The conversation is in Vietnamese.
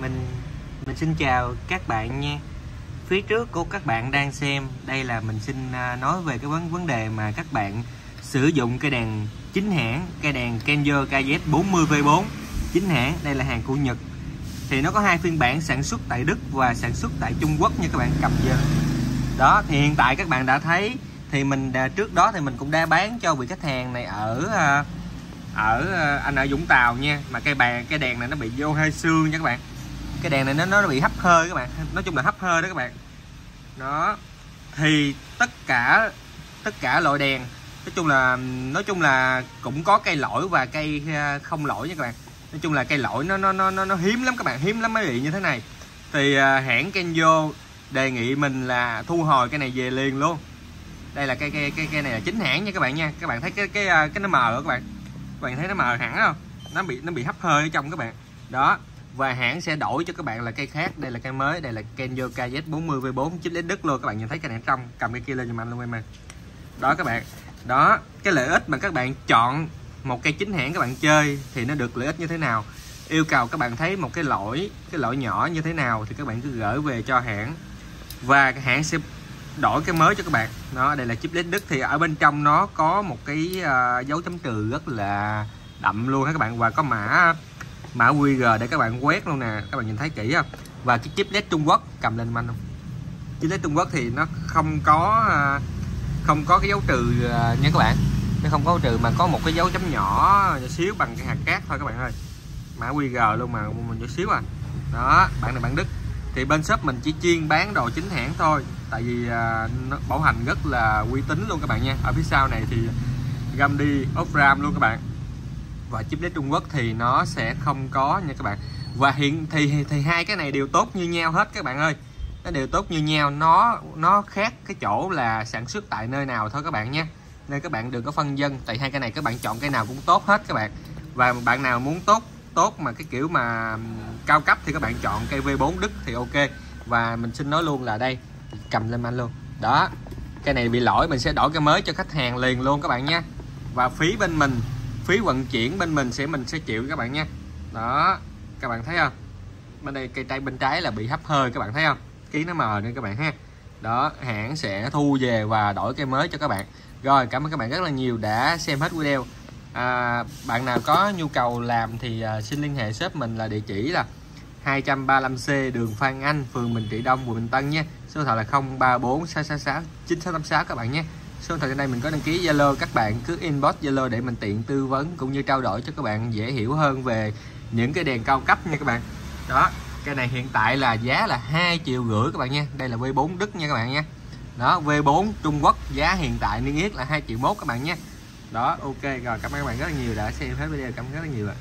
mình mình xin chào các bạn nha. Phía trước của các bạn đang xem đây là mình xin à, nói về cái vấn vấn đề mà các bạn sử dụng cây đèn chính hãng cây đèn Kenzo KZ40V4 chính hãng đây là hàng của Nhật. Thì nó có hai phiên bản sản xuất tại Đức và sản xuất tại Trung Quốc nha các bạn cầm giờ. Đó thì hiện tại các bạn đã thấy thì mình đã, trước đó thì mình cũng đã bán cho vị khách hàng này ở à, ở à, anh ở Vũng Tàu nha mà cây bàn cây đèn này nó bị vô hơi xương nha các bạn cái đèn này nó nó bị hấp hơi các bạn. Nói chung là hấp hơi đó các bạn. Đó. Thì tất cả tất cả loại đèn nói chung là nói chung là cũng có cây lỗi và cây ờ, không lỗi nha các bạn. Nói chung là cây lỗi nó nó nó nó hiếm lắm các bạn hiếm lắm mới bị như thế này. Thì à, hãng Kenzo đề nghị mình là thu hồi cái này về liền luôn. Đây là cây cây cây cây này là chính hãng nha các bạn nha. Các bạn thấy cái cái ờ, cái nó mờ rồi các bạn? Các bạn thấy nó mờ hẳn không? Nó bị nó bị hấp hơi ở trong các bạn. Đó và hãng sẽ đổi cho các bạn là cây khác. Đây là cây mới đây là Kenzo KZ40 V4 chip led Đức luôn. Các bạn nhìn thấy cái này trong cầm cái kia lên giùm anh luôn em ơi. Đó các bạn. Đó cái lợi ích mà các bạn chọn một cây chính hãng các bạn chơi thì nó được lợi ích như thế nào? Yêu cầu các bạn thấy một cái lỗi cái lỗi nhỏ như thế nào thì các bạn cứ gửi về cho hãng. Và hãng sẽ đổi cái mới cho các bạn. Nó đây là chip led Đức thì ở bên trong nó có một cái uh, dấu chấm trừ rất là đậm luôn các bạn. Và có mã mã QR để các bạn quét luôn nè các bạn nhìn thấy kỹ không? Và cái chip led Trung Quốc cầm lên anh không? Chip led Trung Quốc thì nó không có à, không có cái dấu trừ à, nha các bạn. Nó không có trừ mà có một cái dấu chấm nhỏ xíu bằng cái hạt cát thôi các bạn ơi. Mã QR luôn mà mình nhỏ xíu à. Đó bạn này bạn Đức. Thì bên shop mình chỉ chuyên bán đồ chính hãng thôi. Tại vì à, nó bảo hành rất là uy tín luôn các bạn nha. Ở phía sau này thì găm đi off ram luôn các bạn và chip đế Trung Quốc thì nó sẽ không có nha các bạn. Và hiện thì thì hai cái này đều tốt như nhau hết các bạn ơi. Nó đều tốt như nhau. Nó nó khác cái chỗ là sản xuất tại nơi nào thôi các bạn nhé nên các bạn đừng có phân dân tại hai cái này các bạn chọn cái nào cũng tốt hết các bạn. Và bạn nào muốn tốt tốt mà cái kiểu mà cao cấp thì các bạn chọn cây V4 Đức thì ok. Và mình xin nói luôn là đây, cầm lên anh luôn. Đó, cái này bị lỗi, mình sẽ đổi cái mới cho khách hàng liền luôn các bạn nha. Và phí bên mình phí vận chuyển bên mình sẽ mình sẽ chịu các bạn nha. Đó các bạn thấy không? Bên đây cây tay bên trái là bị hấp hơi các bạn thấy không? Ký nó mờ nữa các bạn ha. Đó hãng sẽ thu về và đổi cây mới cho các bạn. Rồi cảm ơn các bạn rất là nhiều đã xem hết video. À, bạn nào có nhu cầu làm thì à, xin liên hệ shop mình là địa chỉ là 235C đường Phan Anh phường Bình Trị Đông quận Bình Tân nha. Số điện thoại là 034 666 9686 các bạn nhé số điện đây mình có đăng ký Zalo, các bạn cứ inbox Zalo để mình tiện tư vấn cũng như trao đổi cho các bạn dễ hiểu hơn về những cái đèn cao cấp nha các bạn. Đó, cái này hiện tại là giá là hai triệu rưỡi các bạn nha. Đây là V4 Đức nha các bạn nha. Đó V4 Trung Quốc, giá hiện tại niêm yết là hai triệu mốt các bạn nhé đó, ok, rồi cảm ơn các bạn rất là nhiều đã xem hết video, cảm ơn rất là nhiều ạ.